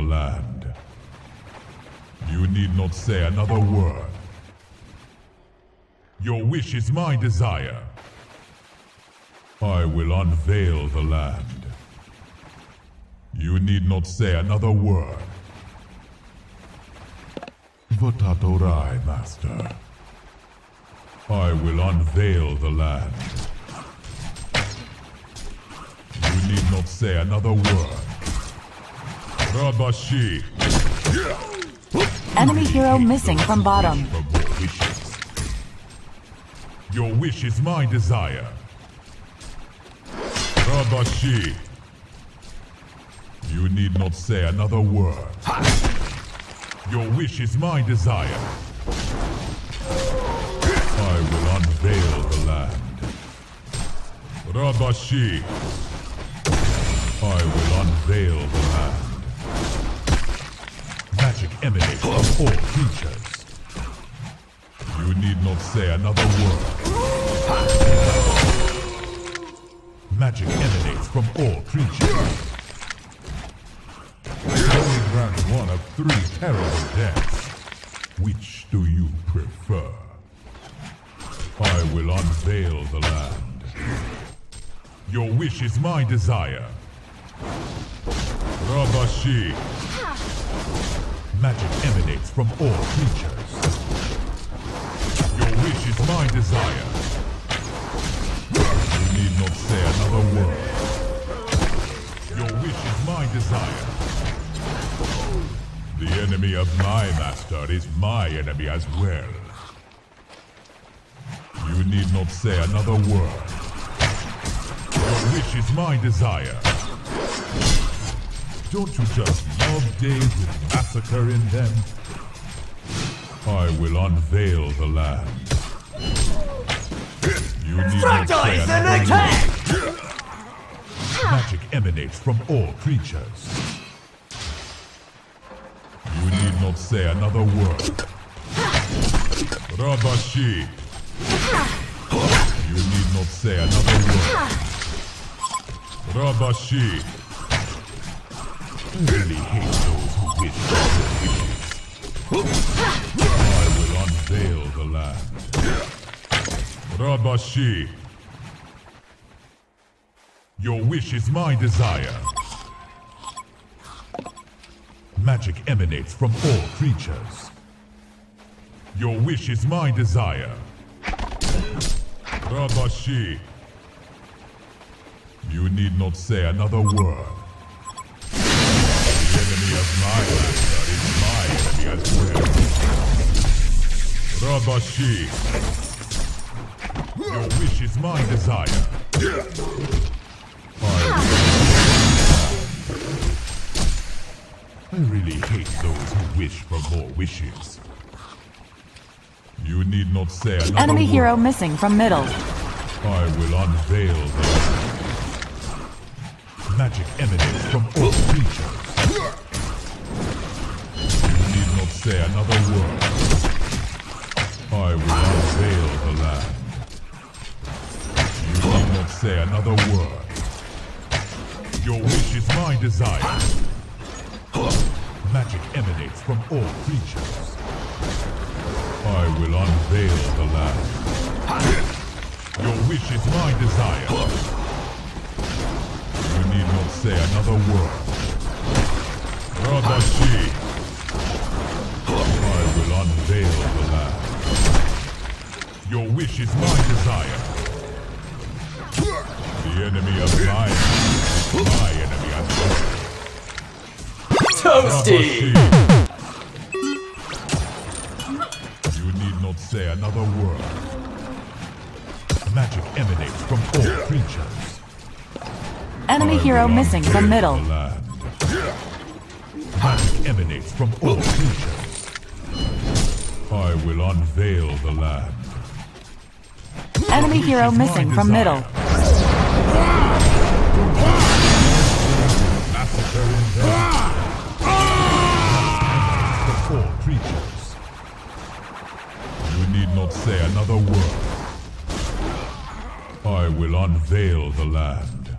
the land. You need not say another word. Your wish is my desire. I will unveil the land. You need not say another word. Vatatorai, Master. I will unveil the land. You need not say another word. Rabashi. Enemy hero missing from bottom. For more wishes. Your wish is my desire. Rabashi. You need not say another word. Your wish is my desire. I will unveil the land. Rabashi. I will unveil the land. Magic emanates from all creatures. You need not say another word. Magic emanates from all creatures. Only grant one of three terrible deaths. Which do you prefer? I will unveil the land. Your wish is my desire. Rabashi. Magic emanates from all creatures. Your wish is my desire. You need not say another word. Your wish is my desire. The enemy of my master is my enemy as well. You need not say another word. Your wish is my desire. Don't you just love days with massacre in them? I will unveil the land. You need not say another word. Magic emanates from all creatures. You need not say another word. Rabashi. You need not say another word. Rabashi. Really hate those who wish. I will unveil the land. Rabashi. Your wish is my desire. Magic emanates from all creatures. Your wish is my desire. Rabashi. You need not say another word. Rabashi. Your wish is my desire. I, I really hate those who wish for more wishes. You need not say another Enemy word. hero missing from middle. I will unveil the magic emanates from all creatures. Say another word. I will unveil the land. You need not say another word. Your wish is my desire. Magic emanates from all creatures. I will unveil the land. Your wish is my desire. You need not say another word. Rabashi. Your wish is my desire. The enemy of mine is my enemy as well. Toasty! You need not say another word. Magic emanates from all creatures. Enemy I hero missing from middle. land. Magic emanates from all creatures. I will unveil the land. Enemy hero missing from middle. Massacre in them. From all creatures. You need not say another word. I will unveil the land.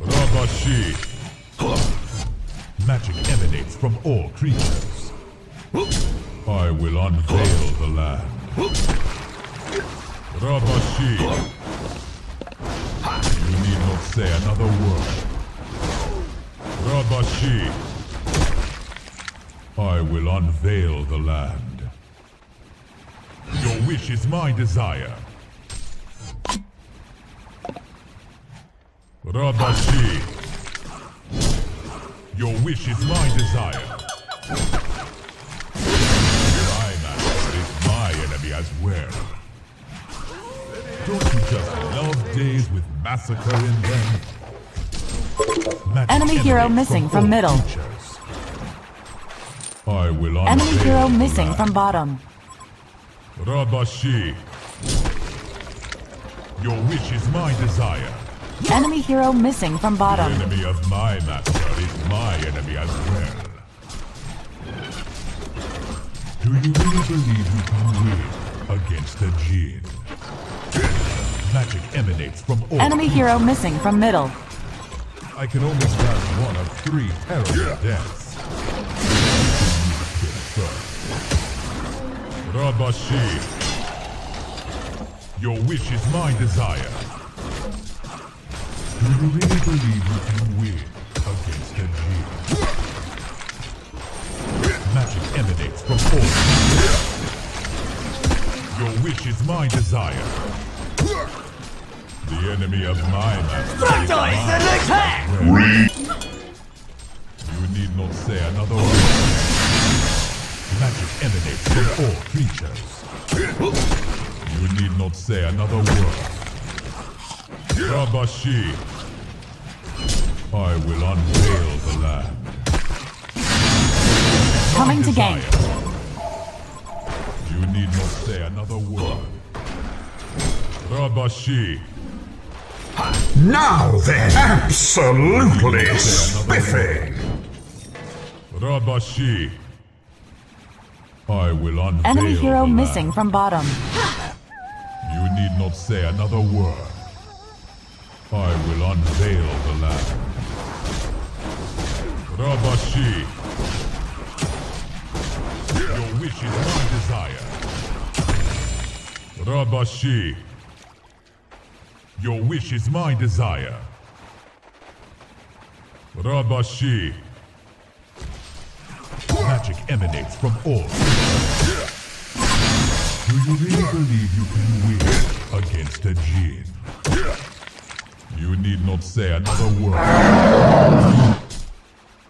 Rabashi. Magic emanates from all creatures. I will unveil the land. Rabashi. You need not say another word. Rabashi. I will unveil the land. Your wish is my desire. Rabashi. Your wish is my desire. Days with massacre in them? Enemy hero missing from all middle. I will Enemy hero missing from bottom. Rabashi. Your wish is my desire. Enemy hero missing from bottom. The enemy of my master is my enemy as well. Do you really believe you can win against a Jinn? Magic emanates from all Enemy hero missing from middle. I can only grant one of three terrible deaths. Rabashi. Your wish is my desire. Do you really believe you can win against a Magic emanates from all. Your wish is my desire. The enemy of my master is mine. You need not say another word. Magic emanates from all creatures. You need not say another word. Rabashi. I will unveil the land. Coming to gank. Desire. You need not say another word. Rabashi. Now then, absolutely spiffy. Rabashi. I will unveil Enemy hero the missing from bottom. You need not say another word. I will unveil the land. Rabashi. Your wish is my desire. Rabashi. Your wish is my desire. Rabashi. Magic emanates from all. Do you really believe you can win against a Jinn? You need not say another word.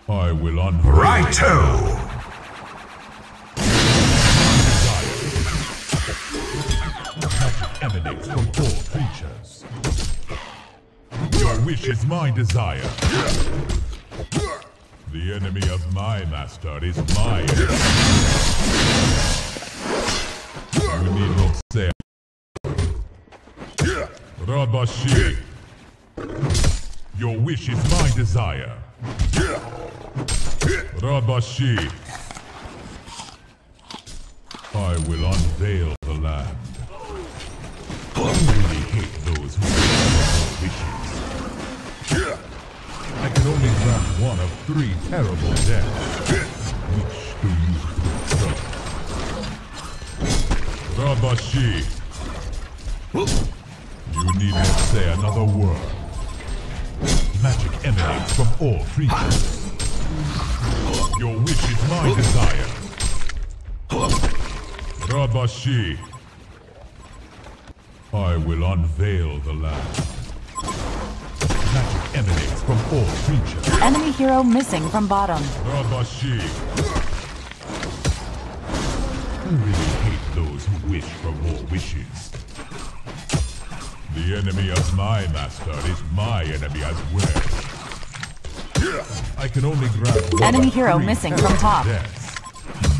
I will unveil Righto. Magic emanates from all wish is my desire. The enemy of my master is my enemy. You need not say. Rabashi. Your wish is my desire. Rabashi. I will unveil the land. One of three terrible deaths. Which do you prefer? Rabashi. You need not say another word. Magic emanates from all creatures. Your wish is my desire. Rabashi. I will unveil the land. Magic emanates from all creatures. Enemy hero missing from bottom. Rabashi. I really hate those who wish for more wishes. The enemy of my master is my enemy as well. I can only grant one Enemy hero three missing from top. deaths.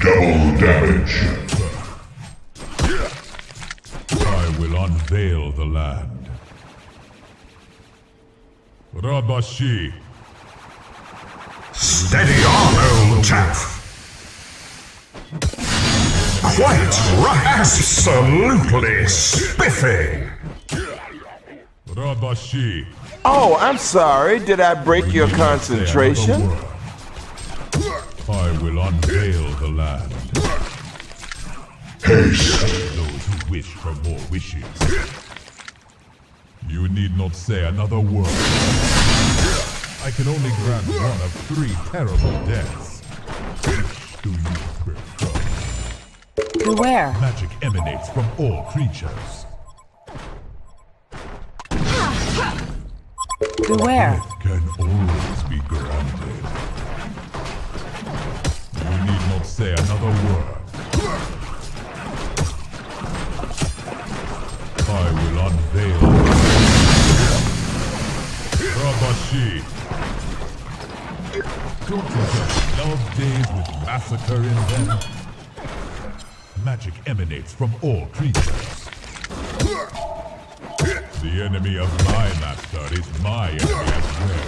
Double damage. I will unveil the land. Rabashi. Steady on, old chap. Quite right. Absolutely spiffy. Rabashi. Oh, I'm sorry. Did I break your You need not say another concentration? I will unveil the land. Haste. Those who wish for more wishes. You need not say another word. I can only grant one of three terrible deaths. Which do you prefer? Beware. Magic emanates from all creatures. Beware. Death can always be granted. You need not say another word. I will unveil. Don't just love days with massacre in them? Magic emanates from all creatures. The enemy of my master is my enemy as well.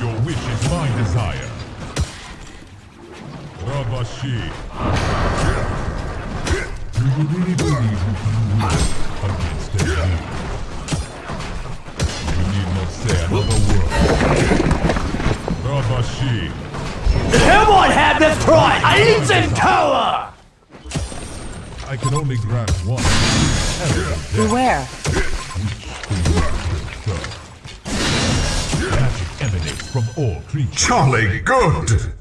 Your wish is my desire. Rabashi. Do you really believe you can win Rabashi. Everyone had this pride! Ancient tower! I can only grant one. Beware. Magic emanates from all creatures. Jolly good.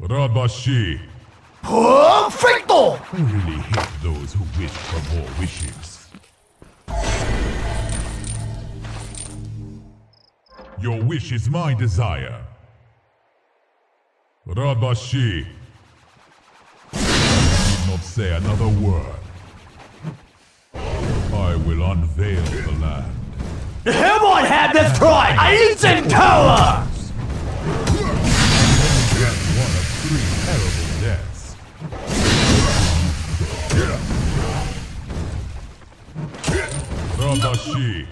Rabashi. Perfecto! I really hate those who wish for more wishes. Your wish is my desire. Rabashi. Need not say another word. I will unveil the land. Everyone had this pride! Ancient! Grant one of three terrible deaths. Rabashi.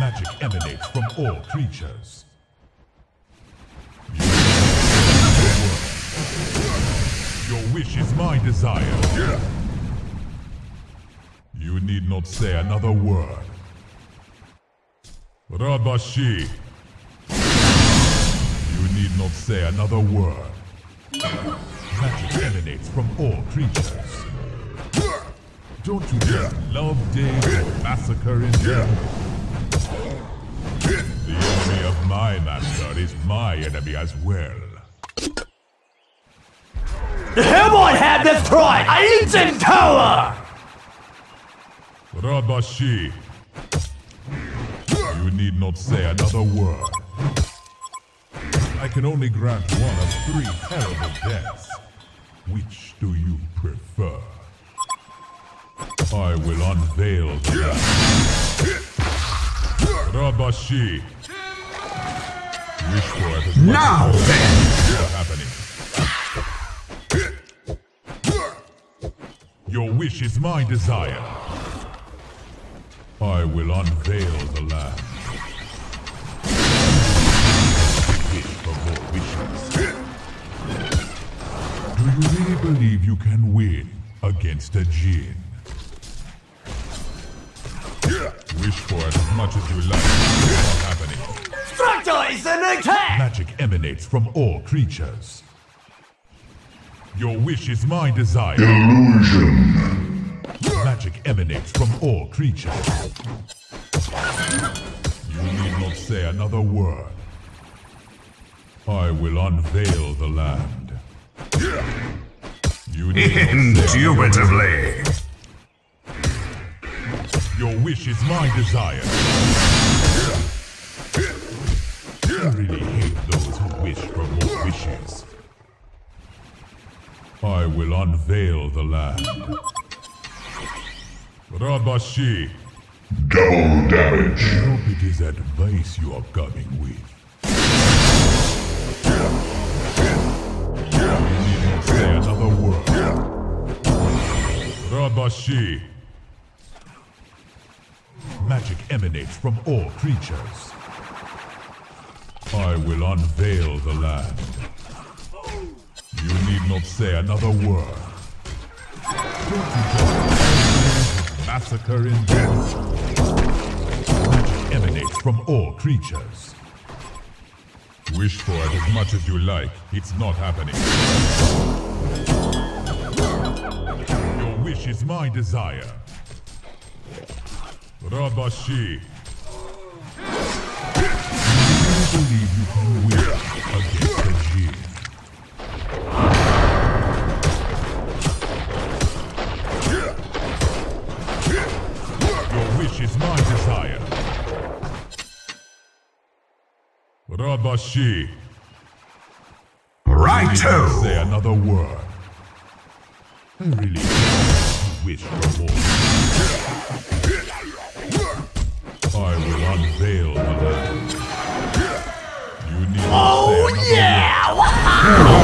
Magic emanates from all creatures. Wish is my desire. You need not say another word. Rabashi. You need not say another word. Magic emanates from all creatures. Don't you just love days of massacre in them? The enemy of my master is my enemy as well. Everyone had this pride! Ancient tower! Rabashi. You need not say another word. I can only grant one of three terrible deaths. Which do you prefer? I will unveil the land. Rabashi. Wish for it as much Now as then. What's happening? Your wish is my desire. I will unveil the land. Wish for more wishes. Do you really believe you can win against a Jinn? Wish for it as much as you like. What's happening? Structure is an attack! Magic emanates from all creatures. Your wish is my desire. Illusion. Magic emanates from all creatures. You need not say another word. I will unveil the land. You need not say another word. Indubitably. Your wish is my desire. I really hate those who wish for more wishes. I will unveil the land. Rabashi, Double damage. I hope it is advice you are coming with. You need not say another word. Rabashi. Magic emanates from all creatures. I will unveil the land. You need not say another word. Massacre in death. Magic emanates from all creatures. Wish for it as much as you like, it's not happening. Your wish is my desire. Rabashi. Do you believe you can win against the Jinn? is my desire. Rabashi. Righto! Say another word. I really wish for more. I will unveil the land. You need to Oh yeah!